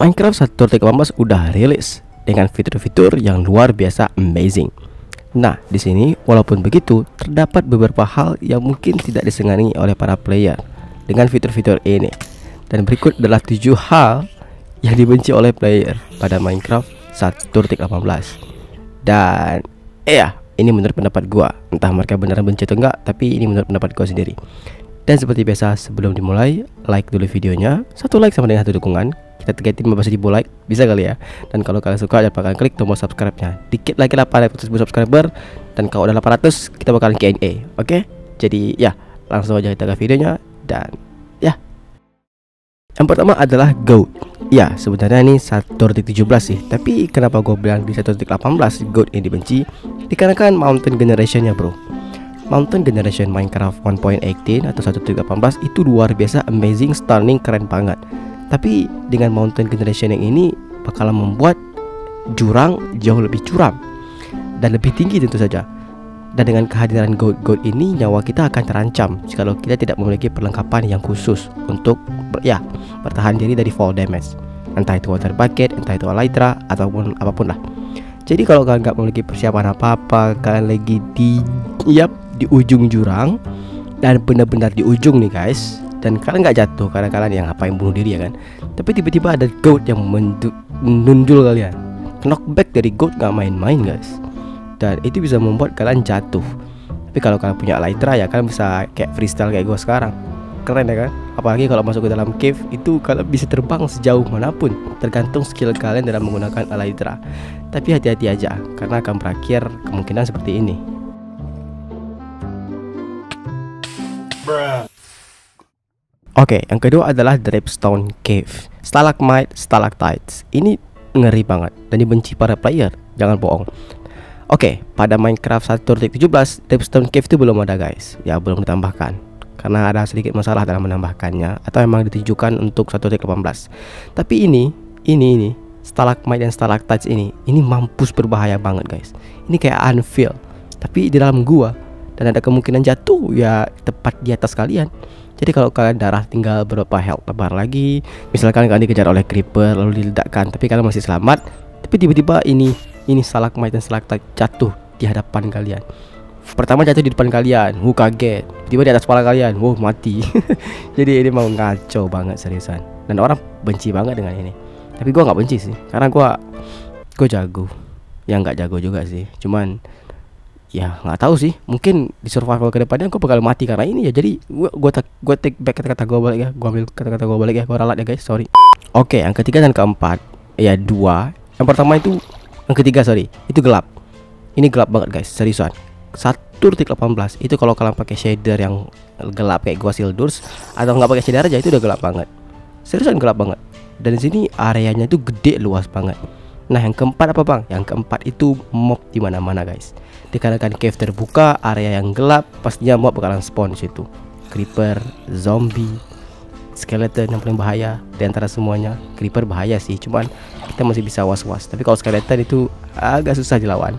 Minecraft 1.18 udah rilis dengan fitur-fitur yang luar biasa amazing. Nah, di sini walaupun begitu, terdapat beberapa hal yang mungkin tidak disengani oleh para player dengan fitur-fitur ini. Dan berikut adalah 7 hal yang dibenci oleh player pada Minecraft 1.18. Dan iya, ini menurut pendapat gua. Entah mereka benar benci atau enggak, tapi ini menurut pendapat gua sendiri. Dan seperti biasa, sebelum dimulai, like dulu videonya. Satu like sama dengan satu dukungan. Kita targetin 15 ribu like bisa kali ya? Dan kalau kalian suka jangan lupa klik tombol subscribe nya dikit lagi 800 ribu subscriber. Dan kalau udah 800 kita bakalan Q&A oke? Okay? jadi ya langsung aja kita ke videonya. Dan ya. Yang pertama adalah goat. Ya sebenarnya ini 1.17 sih. Tapi kenapa gue bilang di 1.18 goat ini dibenci dikarenakan mountain generationnya bro Mountain Generation Minecraft 1.18 atau 1.18 itu luar biasa amazing, stunning, keren banget tapi dengan mountain generation yang ini bakalan membuat jurang jauh lebih curam dan lebih tinggi tentu saja. Dan dengan kehadiran gold gold ini nyawa kita akan terancam jika kita tidak memiliki perlengkapan yang khusus untuk ya bertahan diri dari fall damage. Entah itu water bucket, entah itu elytra ataupun apa pun lah. Jadi kalau kalian nggak memiliki persiapan apa-apa, kalian lagi di yap di ujung jurang dan benar-benar di ujung nih guys. Dan kalian nggak jatuh karena kalian yang ngapain bunuh diri ya kan? Tapi tiba-tiba ada goat yang menunjul kalian. Knockback dari goat nggak main-main guys. Dan itu bisa membuat kalian jatuh. Tapi kalau kalian punya elytra ya kalian bisa kayak freestyle kayak gue sekarang. Keren ya kan? Apalagi kalau masuk ke dalam cave itu kalian bisa terbang sejauh mana pun. Tergantung skill kalian dalam menggunakan elytra. Tapi hati-hati aja karena akan berakhir kemungkinan seperti ini Oke, okay, yang kedua adalah Dripstone Cave. Stalagmite, stalactites. Ini ngeri banget dan dibenci para player. Jangan bohong. Oke, okay, pada Minecraft 1.17 Dripstone Cave itu belum ada guys. Ya, belum ditambahkan. Karena ada sedikit masalah dalam menambahkannya atau memang ditujukan untuk 1.18. Tapi ini, ini ini stalagmite dan stalactites ini, ini mampus berbahaya banget guys. Ini kayak anvil, tapi di dalam gua dan ada kemungkinan jatuh ya tepat di atas kalian jadi kalau kalian darah tinggal berapa health lebar lagi, misalkan kalian dikejar oleh creeper lalu diledakkan, tapi kalian masih selamat, tapi tiba-tiba ini ini stalagmite dan stalactite jatuh di hadapan kalian. Pertama jatuh di depan kalian, wuh kaget. Tiba di atas kepala kalian, wuh mati. Jadi ini mau ngaco banget seriusan. Dan orang benci banget dengan ini. Tapi gua nggak benci sih, karena gua gua jago. Yang nggak jago juga sih. Cuman ya nggak tahu sih. Mungkin di survival ke depannya gue bakal mati karena ini ya. Jadi gue gue gue take back kata-kata gue balik ya. Gue ambil kata-kata gue balik ya. Gue ralat ya guys. Sorry. Oke yang ketiga dan keempat. Ya dua. Yang pertama itu yang ketiga sorry. Itu gelap. Ini gelap banget guys. Seriusan. Satu titik 18 itu kalau kalian pakai shader yang gelap kayak gua Sildurs atau nggak pakai shader aja itu udah gelap banget. Seriusan gelap banget. Dan di sini areanya itu gede luas banget. Nah yang keempat apa bang? Yang keempat itu mob di mana-mana guys dikarenakan cave terbuka area yang gelap pastinya mob bakalan spawn di situ. Creeper zombie skeleton yang paling bahaya. Di antara semuanya creeper bahaya sih cuman kita masih bisa was-was. Tapi kalau skeleton itu agak susah dilawan.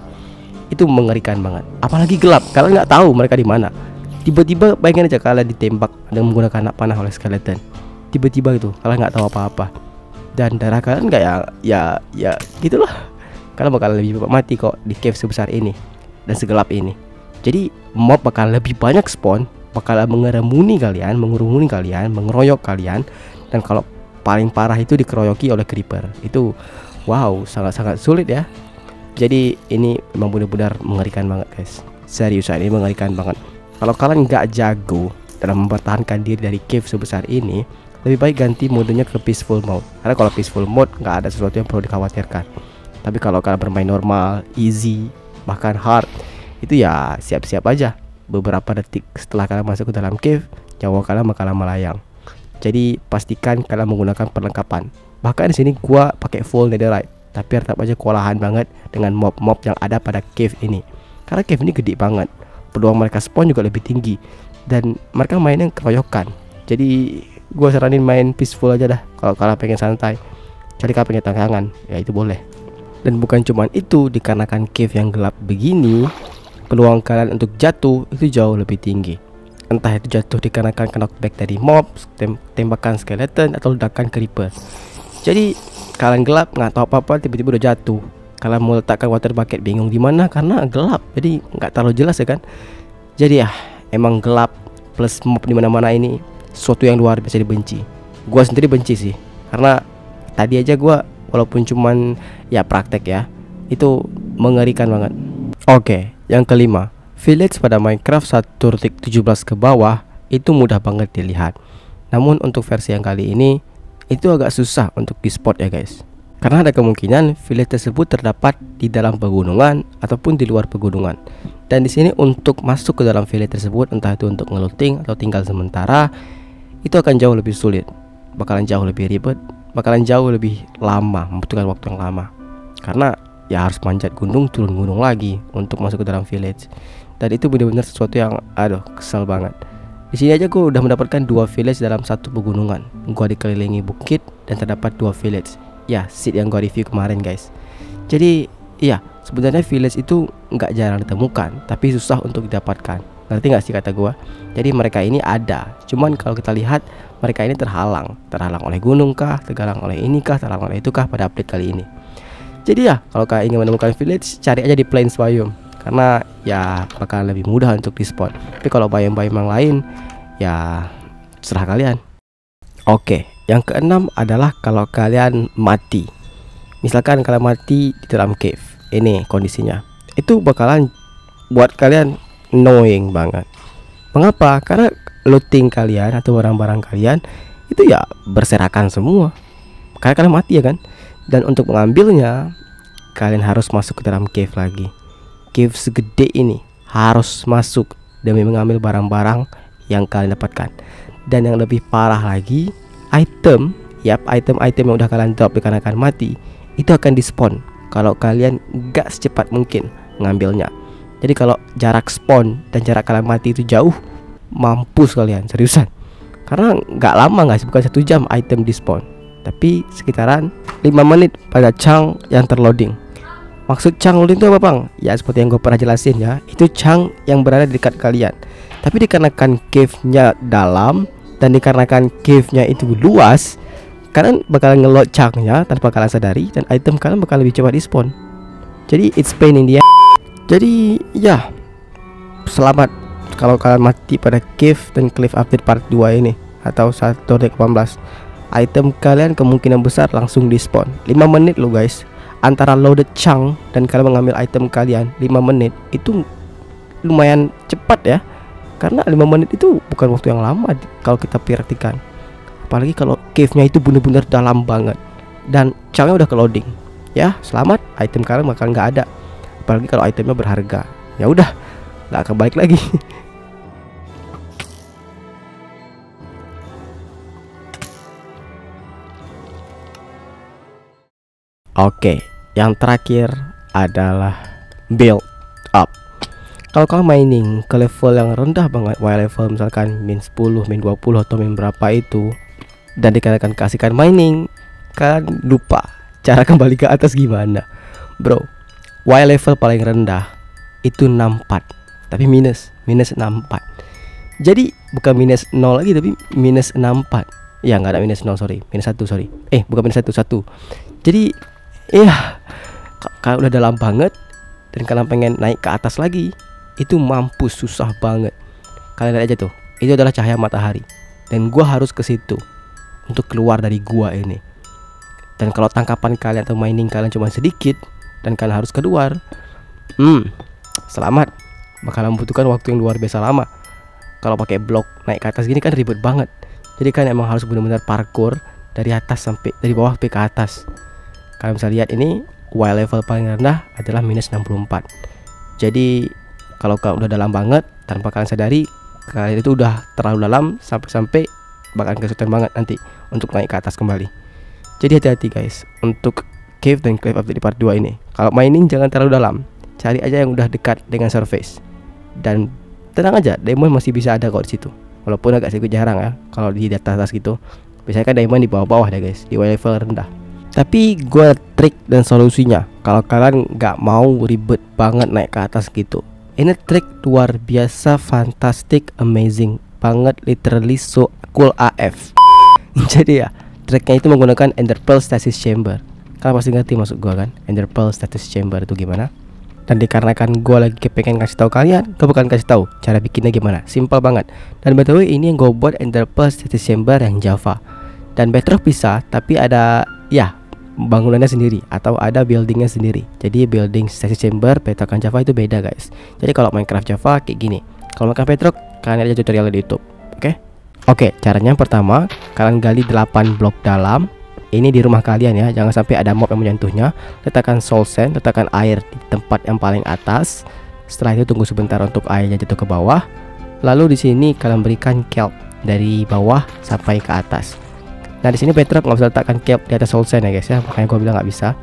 Itu mengerikan banget. Apalagi gelap kalian nggak tahu mereka di mana. Tiba-tiba bayangin aja kalian ditembak dengan menggunakan anak panah oleh skeleton. Tiba-tiba itu kalian nggak tahu apa-apa. Dan darah kalian nggak ya ya ya gitulah. Kalian bakal lebih mati kok di cave sebesar ini dan segelap ini. Jadi mob bakal lebih banyak spawn, bakal mengeremuni kalian, mengurumuni kalian, mengeroyok kalian dan kalau paling parah itu dikeroyoki oleh creeper. Itu wow, sangat-sangat sulit ya. Jadi ini memang benar-benar mengerikan banget guys. Serius ini mengerikan banget. Kalau kalian nggak jago dalam mempertahankan diri dari cave sebesar ini, lebih baik ganti modenya ke peaceful mode. Karena kalau peaceful mode nggak ada sesuatu yang perlu dikhawatirkan. Tapi kalau kalian bermain normal, easy, bahkan hard. Itu ya siap-siap aja. Beberapa detik setelah kalian masuk ke dalam cave nyawa kalian bakalan melayang jadi pastikan kalian menggunakan perlengkapan. Bahkan di sini gua pakai full netherite tapi tetap aja kewalahan banget dengan mob-mob yang ada pada cave ini. Karena cave ini gede banget peluang mereka spawn juga lebih tinggi dan mereka mainnya keroyokan. Jadi gua saranin main peaceful aja dah kalau kalian pengen santai. Cari kalian pengen tangangan ya itu boleh dan bukan cuma itu, dikarenakan cave yang gelap begini, peluang kalian untuk jatuh itu jauh lebih tinggi. Entah itu jatuh dikarenakan knockback dari mob, tem tembakan skeleton atau ledakan creeper. Jadi kalian gelap nggak tahu apa apa tiba-tiba udah jatuh. Kalian mau letakkan water bucket bingung di mana? Karena gelap. Jadi nggak terlalu jelas ya kan? Jadi ya emang gelap plus mob di mana-mana ini suatu yang luar biasa dibenci. Gua sendiri benci sih. Karena tadi aja gua walaupun cuman ya praktek ya. Itu mengerikan banget. Oke yang kelima. Village pada Minecraft 1.17 ke bawah itu mudah banget dilihat. Namun untuk versi yang kali ini itu agak susah untuk di spot ya guys. Karena ada kemungkinan village tersebut terdapat di dalam pegunungan ataupun di luar pegunungan. Dan di sini untuk masuk ke dalam village tersebut entah itu untuk ngeluting atau tinggal sementara itu akan jauh lebih sulit. Bakalan jauh lebih ribet bakalan jauh lebih lama membutuhkan waktu yang lama karena ya harus manjat gunung turun gunung lagi untuk masuk ke dalam village dan itu benar-benar sesuatu yang aduh kesel banget di sini aja gue udah mendapatkan dua village dalam satu pegunungan. Gue dikelilingi bukit dan terdapat dua village. Ya, seed yang gue review kemarin guys. Jadi, iya sebenarnya village itu nggak jarang ditemukan, tapi susah untuk didapatkan. Ngerti nggak sih kata gue? Jadi mereka ini ada, cuman kalau kita lihat mereka ini terhalang, terhalang oleh gunung kah, terhalang oleh ini kah, terhalang oleh itu kah pada update kali ini. Jadi ya, kalau kalian ingin menemukan village, cari aja di Plains Biome karena ya bakal lebih mudah untuk di spot tapi kalau bayam-bayam yang lain ya serah kalian. Oke yang keenam adalah kalau kalian mati. Misalkan kalian mati di dalam cave. Ini kondisinya. Itu bakalan buat kalian annoying banget. Mengapa? Karena looting kalian atau barang-barang kalian itu ya berserakan semua. Karena kalian mati ya kan? Dan untuk mengambilnya kalian harus masuk ke dalam cave lagi. Cave segede ini harus masuk demi mengambil barang-barang yang kalian dapatkan. Dan yang lebih parah lagi, item, yap, item-item yang udah kalian drop dikarenakan mati, itu akan di-spawn kalau kalian gak secepat mungkin ngambilnya. Jadi kalau jarak spawn dan jarak kalian mati itu jauh, mampus kalian, seriusan. Karena nggak lama guys, bukan satu jam item di spawn, tapi sekitaran 5 menit pada chunk yang terloading. Maksud Chang Lulin itu apa bang? Ya seperti yang gue pernah jelasin ya Itu Chang yang berada di dekat kalian Tapi dikarenakan cave-nya dalam Dan dikarenakan cave-nya itu luas Kalian bakalan ngelot Chang-nya tanpa kalian sadari Dan item kalian bakal lebih cepat di spawn Jadi it's pain in the Jadi ya. Selamat kalau kalian mati pada cave dan cliff update part 2 ini Atau 1.18 Item kalian kemungkinan besar langsung di spawn 5 menit lo guys. Antara loaded chunk dan kalian mengambil item kalian 5 menit itu lumayan cepat ya. Karena 5 menit itu bukan waktu yang lama kalau kita perhatikan. Apalagi kalau cave-nya itu benar-benar dalam banget. Dan chunknya udah ke loading. Ya selamat. Item kalian bakal nggak ada apalagi kalau itemnya berharga ya udah nggak akan balik lagi Oke, yang terakhir adalah build up. Kalau kalian mining ke level yang rendah banget, Y level misalkan min 10, min 20 atau min berapa itu dan dikatakan kasihkan mining, kalian lupa cara kembali ke atas gimana. Bro, Y level paling rendah itu 64, tapi minus, minus 64. Jadi bukan minus 0 lagi tapi minus 64. Ya nggak ada minus 0 sorry, minus 1 sorry. Eh bukan minus 1 1. Jadi Iya Kalau udah dalam banget Dan kalian pengen naik ke atas lagi Itu mampus susah banget Kalian lihat aja tuh Itu adalah cahaya matahari Dan gua harus ke situ Untuk keluar dari gua ini Dan kalau tangkapan kalian atau mining kalian cuma sedikit Dan kalian harus keluar. Hmm. Selamat. Bakalan membutuhkan waktu yang luar biasa lama. Kalau pakai blok naik ke atas gini kan ribet banget. Jadi kan emang harus benar-benar parkour Dari atas sampai Dari bawah sampai ke atas. Kalian bisa lihat ini Y level paling rendah adalah minus 64 jadi kalau kalian udah dalam banget tanpa kalian sadari kalian itu udah terlalu dalam sampai-sampai bahkan kesulitan banget nanti untuk naik ke atas kembali. Jadi hati-hati guys. Untuk cave dan cave update di part 2 ini. Kalau mining jangan terlalu dalam. Cari aja yang udah dekat dengan surface. Dan tenang aja diamond masih bisa ada kok di situ. Walaupun agak sedikit jarang ya kalau di atas atas gitu. Biasanya kan diamond di bawah-bawah deh guys. Di level rendah. Tapi gue trik dan solusinya. Kalau kalian nggak mau ribet banget naik ke atas gitu. Ini trik luar biasa fantastic amazing banget literally so cool AF jadi ya triknya itu menggunakan ender pearl stasis chamber Kalian pasti ngerti maksud gue kan? Ender Pearl status chamber itu gimana? Dan dikarenakan gue lagi kepengen kasih tahu kalian gue bukan kasih tahu cara bikinnya gimana. Simple banget. Dan btw ini yang gue buat Ender Pearl status chamber yang Java. Dan Bedrock bisa tapi ada ya bangunannya sendiri atau ada buildingnya sendiri. Jadi building status chamber Bedrock Java itu beda guys. Jadi kalau Minecraft Java kayak gini. Kalau Minecraft Bedrock kalian lihat tutorial di YouTube oke? Okay? Oke, caranya yang pertama, kalian gali 8 blok dalam. Ini di rumah kalian ya, jangan sampai ada mob yang menyentuhnya. Letakkan soul sand, letakkan air di tempat yang paling atas. Setelah itu tunggu sebentar untuk airnya jatuh ke bawah. Lalu di sini kalian berikan kelp dari bawah sampai ke atas. Nah, di sini Petruk nggak bisa letakkan kelp di atas soul sand ya guys ya, makanya gue bilang nggak bisa.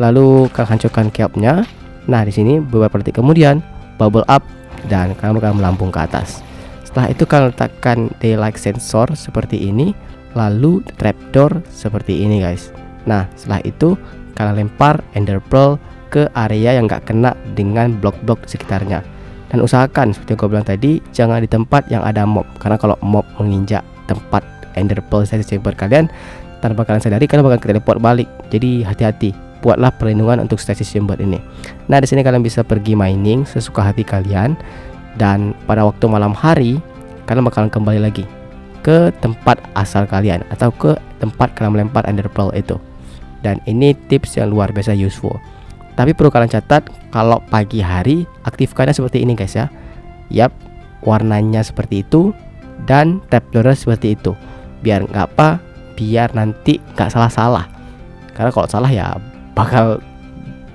Lalu kalian hancurkan kelpnya. Nah, di sini beberapa detik kemudian bubble up dan kalian akan melambung ke atas. Setelah itu kalian letakkan daylight sensor seperti ini, lalu trapdoor seperti ini guys. Nah, setelah itu kalian lempar ender pearl ke area yang nggak kena dengan blok-blok sekitarnya. Dan usahakan seperti yang gue bilang tadi, jangan di tempat yang ada mob karena kalau mob menginjak tempat ender pearl saya chamber kalian tanpa kalian sadari kalian bakal teleport balik. Jadi hati-hati buatlah perlindungan untuk stasis chamber ini. Nah, di sini kalian bisa pergi mining sesuka hati kalian dan pada waktu malam hari kalian bakalan kembali lagi ke tempat asal kalian atau ke tempat kalian melempar ender pearl itu. Dan ini tips yang luar biasa useful. Tapi perlu kalian catat kalau pagi hari aktifkannya seperti ini guys ya. Yap warnanya seperti itu dan tab seperti itu. Biar nggak apa biar nanti nggak salah-salah. Karena kalau salah ya bakal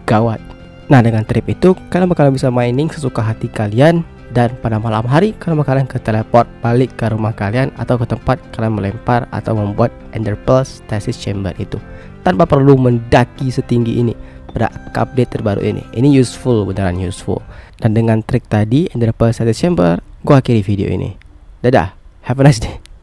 gawat. Nah dengan trip itu kalian bakalan bisa mining sesuka hati kalian dan pada malam hari kalian bakalan ke teleport balik ke rumah kalian atau ke tempat kalian melempar atau membuat ender pearl stasis chamber itu tanpa perlu mendaki setinggi ini pada update terbaru ini. Ini useful beneran useful. Dan dengan trik tadi ender pearl stasis chamber gua akhiri video ini. Dadah. Have a nice day